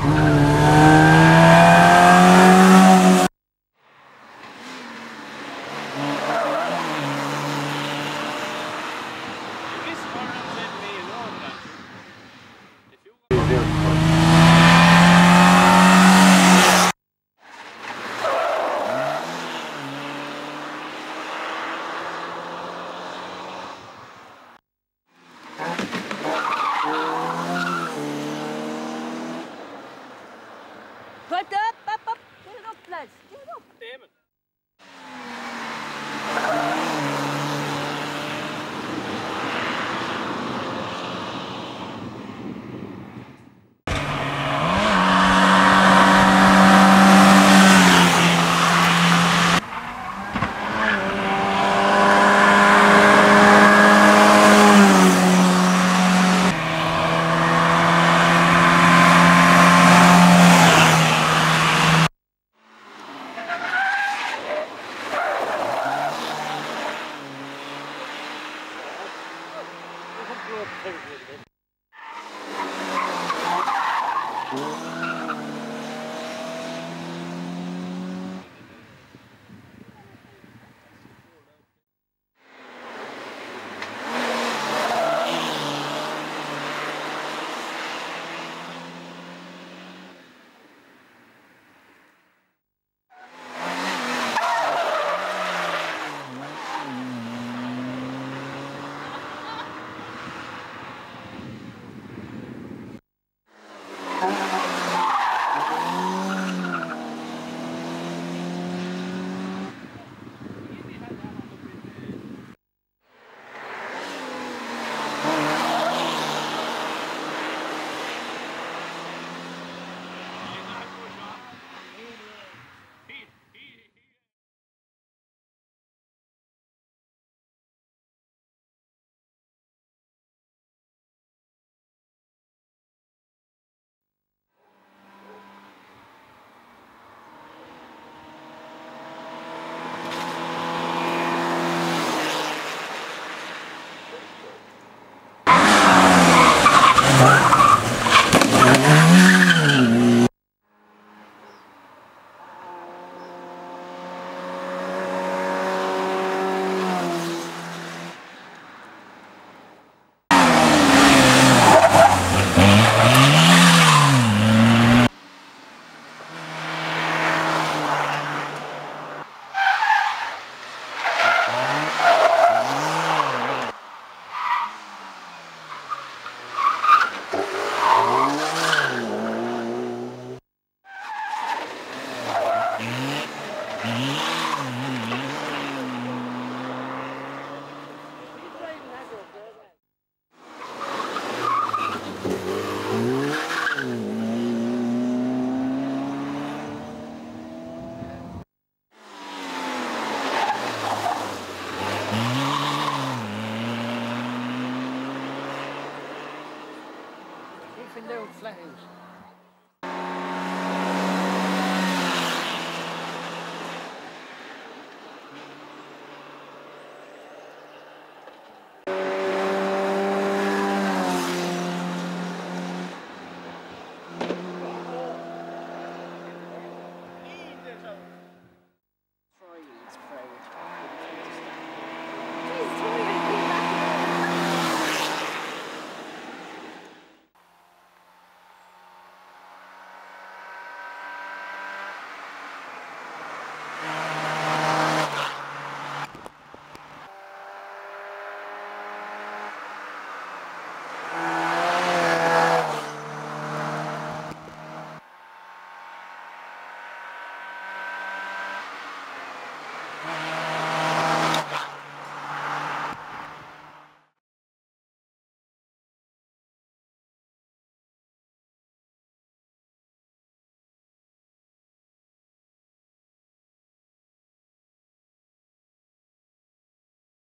Put Ooh. Even flat house.